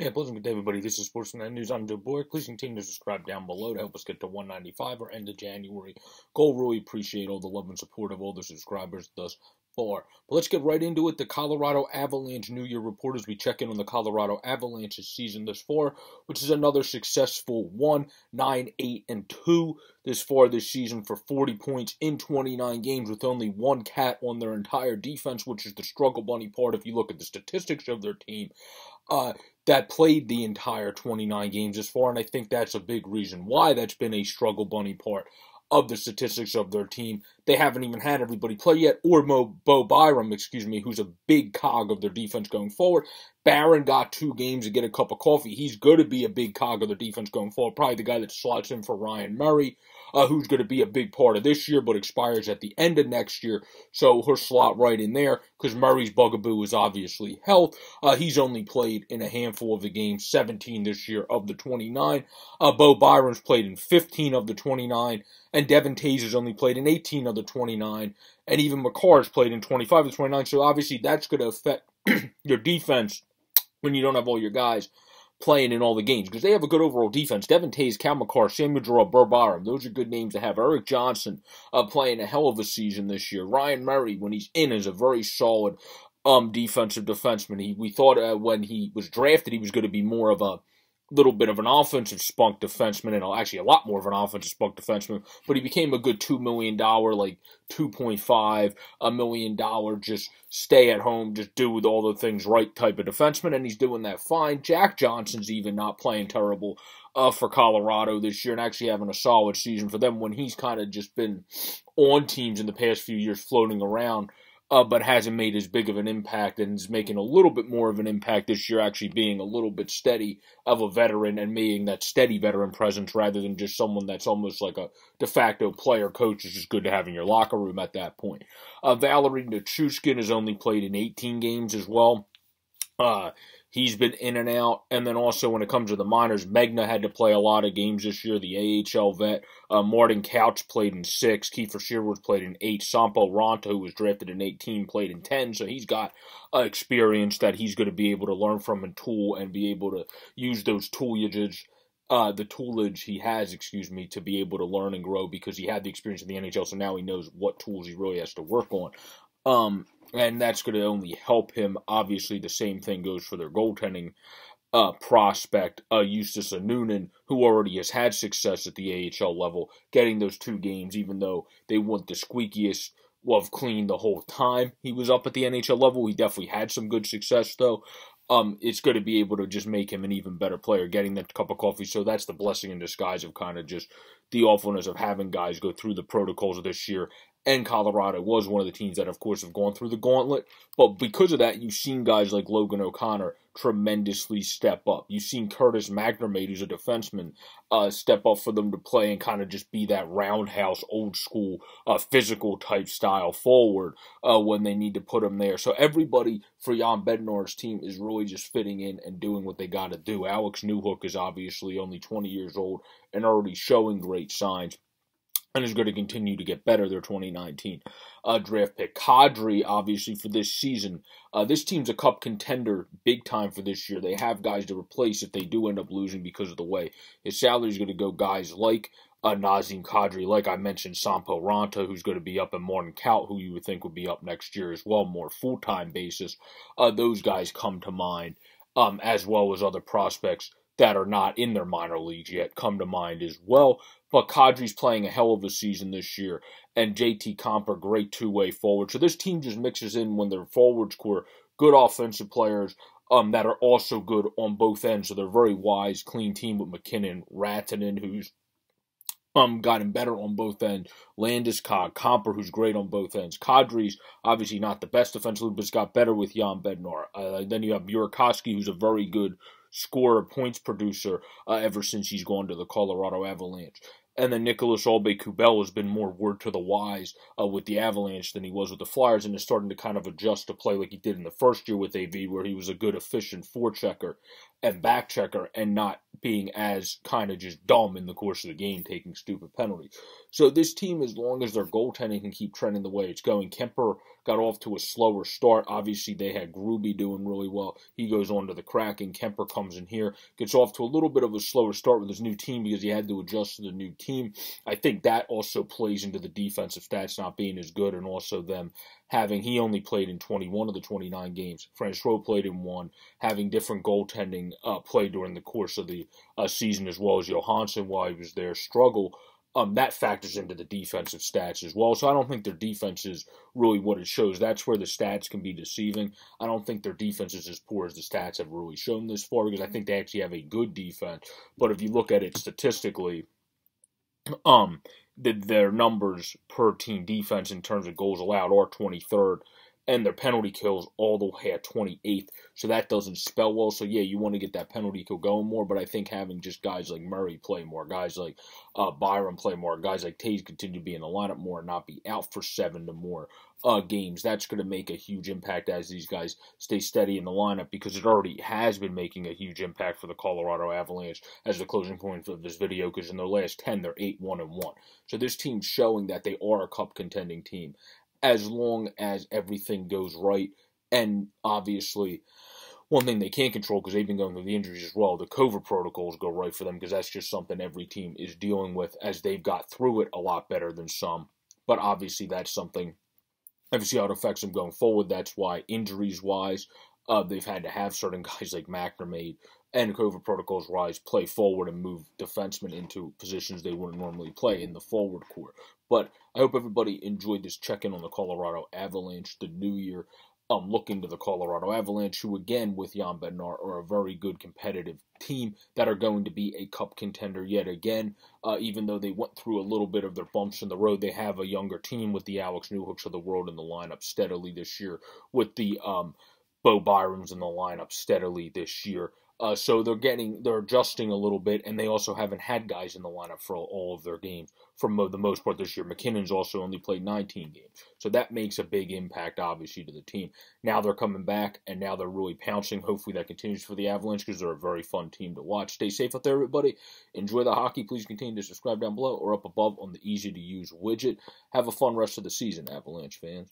Hey, pleasant good day, everybody. This is Sportsman and News. I'm Joe. Please continue to subscribe down below to help us get to 195 or end of January. Goal really appreciate all the love and support of all the subscribers thus far. But let's get right into it. The Colorado Avalanche New Year report as we check in on the Colorado Avalanche's season thus far, which is another successful 1, 9, 8, and 2 this far this season for 40 points in 29 games with only one cat on their entire defense, which is the struggle bunny part if you look at the statistics of their team. Uh, that played the entire 29 games this far, and I think that's a big reason why that's been a struggle bunny part of the statistics of their team. They haven't even had everybody play yet, or Mo, Bo Byram, excuse me, who's a big cog of their defense going forward. Barron got two games to get a cup of coffee. He's going to be a big cog of their defense going forward. Probably the guy that slots in for Ryan Murray uh, who's going to be a big part of this year, but expires at the end of next year. So her slot right in there because Murray's bugaboo is obviously health. Uh, he's only played in a handful of the games, 17 this year of the 29. Uh, Bo Byram's played in 15 of the 29, and Devon Toews only played in 18 of the 29, and even Makar's played in 25 of the 29. So obviously that's going to affect your defense when you don't have all your guys playing in all the games because they have a good overall defense. Devon Toews, Cale Makar, Samuel Bo Byram, those are good names to have. Erik Johnson uh, playing a hell of a season this year. Ryan Murray, when he's in, is a very solid um defensive defenseman. He we thought uh, when he was drafted he was going to be more of a little bit of an offensive spunk defenseman and actually a lot more of an offensive spunk defenseman, but he became a good $2 million, like $2.5 a million dollar, just stay at home, just do with all the things right type of defenseman, and he's doing that fine. Jack Johnson's even not playing terrible uh, for Colorado this year and actually having a solid season for them when he's kind of just been on teams in the past few years floating around uh, but hasn't made as big of an impact and is making a little bit more of an impact this year, actually being a little bit steady of a veteran and being that steady veteran presence rather than just someone that's almost like a de facto player coach is just good to have in your locker room at that point. Uh, Valeri Nichushkin has only played in 18 games as well. Uh, He's been in and out. And then also when it comes to the minors, Megna had to play a lot of games this year. The AHL vet. Uh, Martin Kaut played in six. Kiefer Sherwood played in eight. Sampo Ranta, who was drafted in 18, played in 10. So he's got uh, experience that he's going to be able to learn from and tool and be able to use those toolages uh, the toolage he has, excuse me, to be able to learn and grow because he had the experience in the NHL, so now he knows what tools he really has to work on. Um, and that's going to only help him. Obviously, the same thing goes for their goaltending uh, prospect, uh, Justus Annunen, who already has had success at the AHL level, getting those two games, even though they weren't the squeakiest of clean the whole time he was up at the NHL level. He definitely had some good success, though. Um, it's going to be able to just make him an even better player, getting that cup of coffee. So that's the blessing in disguise of kind of just the awfulness of having guys go through the protocols of this year and Colorado was one of the teams that, of course, have gone through the gauntlet. But because of that, you've seen guys like Logan O'Connor tremendously step up. You've seen Curtis McNamee, who's a defenseman, uh, step up for them to play and kind of just be that roundhouse, old school, uh, physical type style forward uh, when they need to put him there. So everybody for Jan Bednar's team is really just fitting in and doing what they got to do. Alex Newhook is obviously only 20 years old and already showing great signs and is going to continue to get better. Their 2019 uh, draft pick, Kadri, obviously for this season. Uh, this team's a cup contender big time for this year. They have guys to replace if they do end up losing because of the way his salary is going to go. Guys like uh, Nazem Kadri, like I mentioned, Sampo Ranta, who's going to be up, and Martin Kaut, who you would think would be up next year as well, more full time basis. Uh, those guys come to mind, um, as well as other prospects that are not in their minor leagues yet come to mind as well. But Kadri's playing a hell of a season this year, and JT Compher, great two way forward. So this team just mixes in when their forwards core, good offensive players um, that are also good on both ends. So they're very wise, clean team with MacKinnon, Rantanen, who's um, gotten better on both ends. Landeskog, Compher, who's great on both ends. Kadri's obviously not the best defensively, but has got better with Jan Bednar. Uh, then you have Burakovsky, who's a very good scorer, points producer uh, ever since he's gone to the Colorado Avalanche. And then Nicolas Aube-Kubel has been more word to the wise uh, with the Avalanche than he was with the Flyers and is starting to kind of adjust to play like he did in the first year with AV, where he was a good, efficient forechecker and back checker and not being as kind of just dumb in the course of the game, taking stupid penalties. So this team, as long as their goaltending can keep trending the way it's going, Kuemper got off to a slower start. Obviously, they had Gruby doing really well. He goes on to the Kraken, and Kuemper comes in here, gets off to a little bit of a slower start with his new team because he had to adjust to the new team. I think that also plays into the defensive stats not being as good and also them having he only played in 21 of the 29 games. Francouz played in one, having different goaltending uh, play during the course of the uh, season as well as Johansson while he was there struggle. Um, that factors into the defensive stats as well. So I don't think their defense is really what it shows. That's where the stats can be deceiving. I don't think their defense is as poor as the stats have really shown this far because I think they actually have a good defense. But if you look at it statistically, um, the, their numbers per team defense in terms of goals allowed are 23rd, and their penalty kills all the way at 28th. So that doesn't spell well. So yeah, you want to get that penalty kill going more, but I think having just guys like Murray play more, guys like uh, Byram play more, guys like Toews continue to be in the lineup more, and not be out for seven to more uh, games, that's going to make a huge impact as these guys stay steady in the lineup because it already has been making a huge impact for the Colorado Avalanche as the closing point of this video because in their last 10, they're 8 1 and 1. So this team's showing that they are a cup contending team as long as everything goes right. And obviously, one thing they can't control because they've been going through the injuries as well. The COVID protocols go right for them because that's just something every team is dealing with as they've got through it a lot better than some. But obviously, that's something. Obviously, how it affects them going forward. That's why injuries wise, uh, they've had to have certain guys like McNamara and COVID protocols rise play forward and move defensemen into positions they wouldn't normally play in the forward core. But I hope everybody enjoyed this check in on the Colorado Avalanche, the new year. Um, looking to the Colorado Avalanche, who again with Jan Bednar are a very good competitive team that are going to be a cup contender yet again. Uh, even though they went through a little bit of their bumps in the road, they have a younger team with the Alex Newhooks of the world in the lineup steadily this year, with the um, Bo Byrams in the lineup steadily this year. Uh, so they're getting they're adjusting a little bit, and they also haven't had guys in the lineup for all of their games for mo- the most part this year. MacKinnon's also only played 19 games, so that makes a big impact, obviously, to the team. Now they're coming back, and now they're really pouncing. Hopefully that continues for the Avalanche because they're a very fun team to watch. Stay safe out there, everybody. Enjoy the hockey. Please continue to subscribe down below or up above on the easy to use widget. Have a fun rest of the season, Avalanche fans.